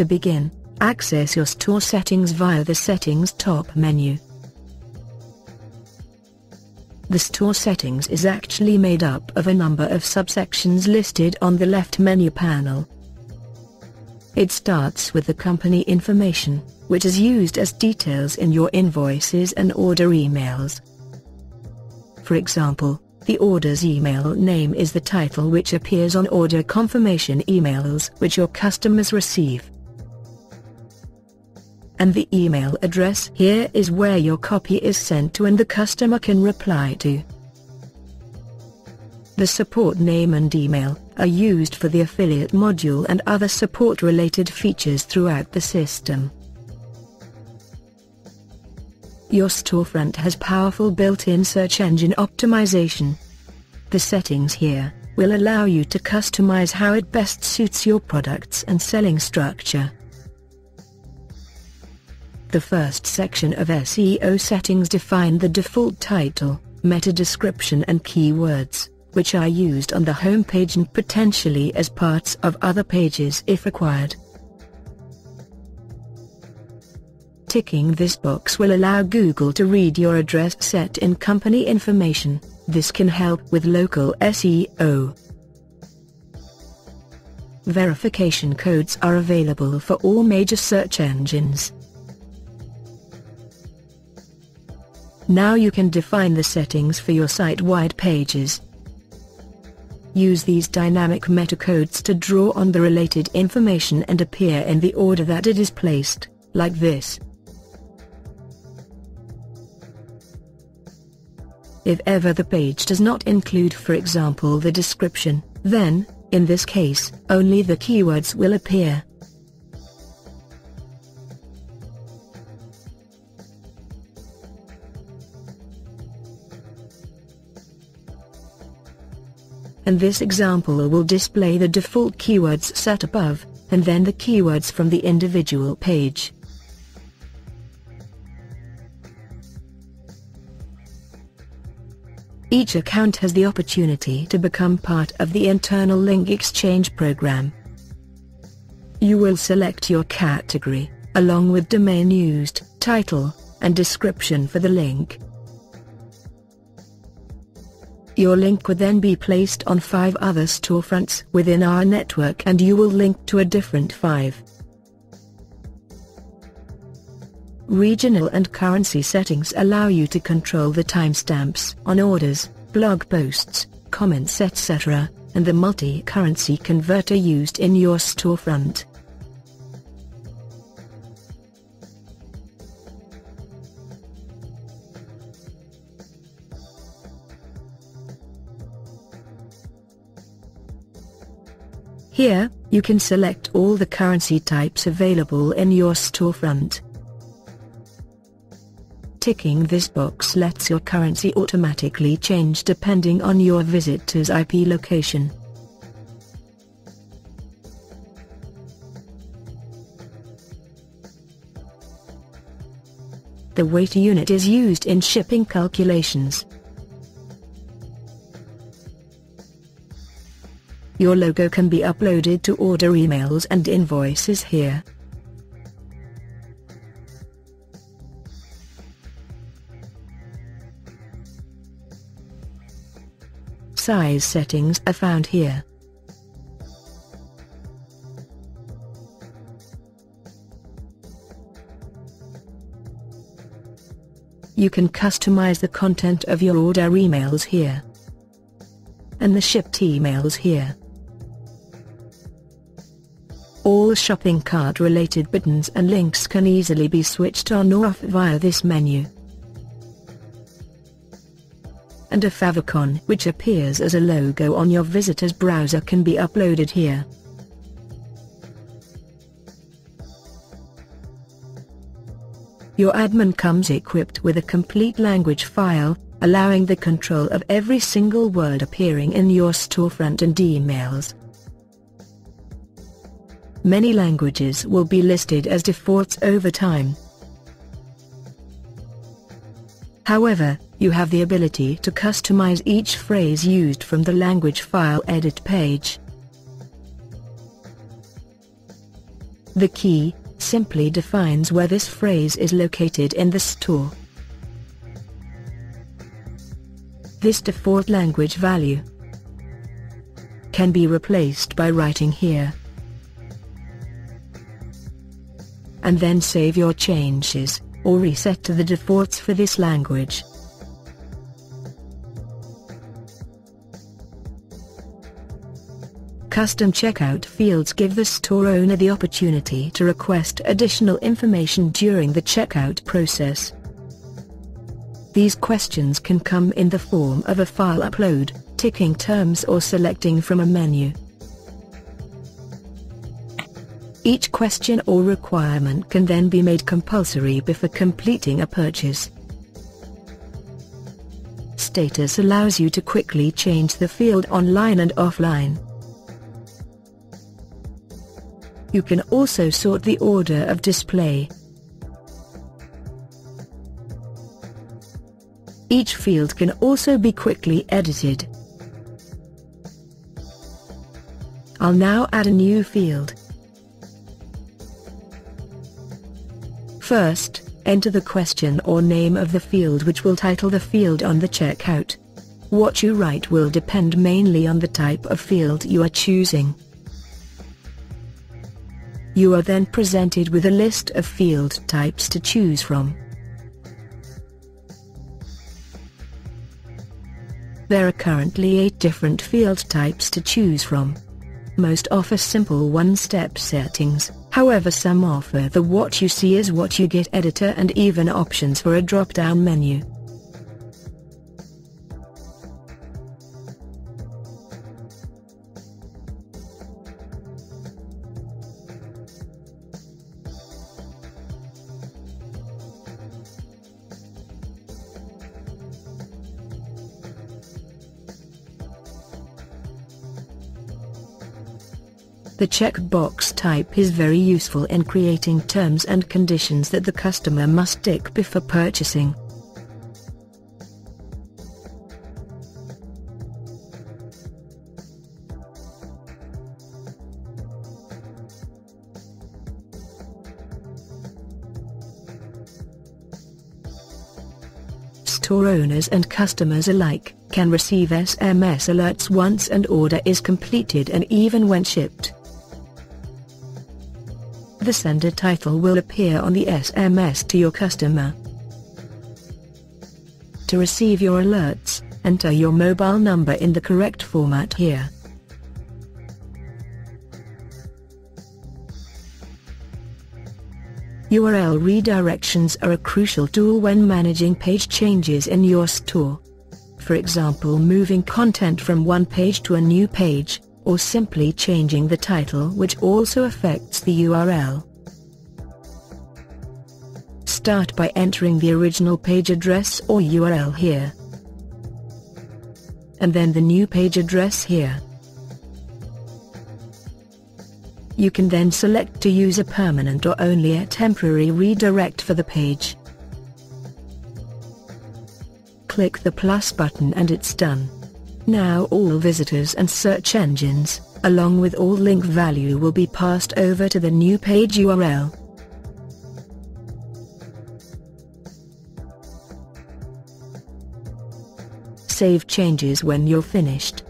To begin, access your store settings via the Settings top menu. The store settings is actually made up of a number of subsections listed on the left menu panel. It starts with the company information, which is used as details in your invoices and order emails. For example, the order's email name is the title which appears on order confirmation emails which your customers receive. And the email address here is where your copy is sent to and the customer can reply to. The support name and email are used for the affiliate module and other support-related features throughout the system. Your storefront has powerful built-in search engine optimization. The settings here will allow you to customize how it best suits your products and selling structure. The first section of SEO settings define the default title, meta description and keywords, which are used on the home page and potentially as parts of other pages if required. Ticking this box will allow Google to read your address set in company information. This can help with local SEO. Verification codes are available for all major search engines. Now you can define the settings for your site-wide pages. Use these dynamic metacodes to draw on the related information and appear in the order that it is placed, like this. If ever the page does not include for example the description, then, in this case, only the keywords will appear. And this example will display the default keywords set above, and then the keywords from the individual page. Each account has the opportunity to become part of the internal link exchange program. You will select your category, along with domain used, title, and description for the link. Your link would then be placed on five other storefronts within our network and you will link to a different five. Regional and currency settings allow you to control the timestamps on orders, blog posts, comments etc., and the multi-currency converter used in your storefront. Here, you can select all the currency types available in your storefront. Ticking this box lets your currency automatically change depending on your visitor's IP location. The weight unit is used in shipping calculations. Your logo can be uploaded to order emails and invoices here. Size settings are found here. You can customize the content of your order emails here. And the shipped emails here. All shopping cart related buttons and links can easily be switched on or off via this menu. And a favicon which appears as a logo on your visitor's browser can be uploaded here. Your admin comes equipped with a complete language file, allowing the control of every single word appearing in your storefront and emails. Many languages will be listed as defaults over time. However, you have the ability to customize each phrase used from the language file edit page. The key simply defines where this phrase is located in the store. This default language value can be replaced by writing here. And then save your changes, or reset to the defaults for this language. Custom checkout fields give the store owner the opportunity to request additional information during the checkout process. These questions can come in the form of a file upload, ticking terms or selecting from a menu. Each question or requirement can then be made compulsory before completing a purchase. Status allows you to quickly change the field online and offline. You can also sort the order of display. Each field can also be quickly edited. I'll now add a new field. First, enter the question or name of the field which will title the field on the checkout. What you write will depend mainly on the type of field you are choosing. You are then presented with a list of field types to choose from. There are currently 8 different field types to choose from. Most offer simple one-step settings, however some offer the what you see is what you get editor and even options for a drop-down menu. The checkbox type is very useful in creating terms and conditions that the customer must tick before purchasing. Store owners and customers alike can receive SMS alerts once an order is completed and even when shipped. The sender title will appear on the SMS to your customer. To receive your alerts, enter your mobile number in the correct format here. URL redirections are a crucial tool when managing page changes in your store. For example moving content from one page to a new page, or simply changing the title which also affects the URL. Start by entering the original page address or URL here. And then the new page address here. You can then select to use a permanent or only a temporary redirect for the page. Click the plus button and it's done. Now all visitors and search engines, along with all link value will be passed over to the new page URL. Save changes when you're finished.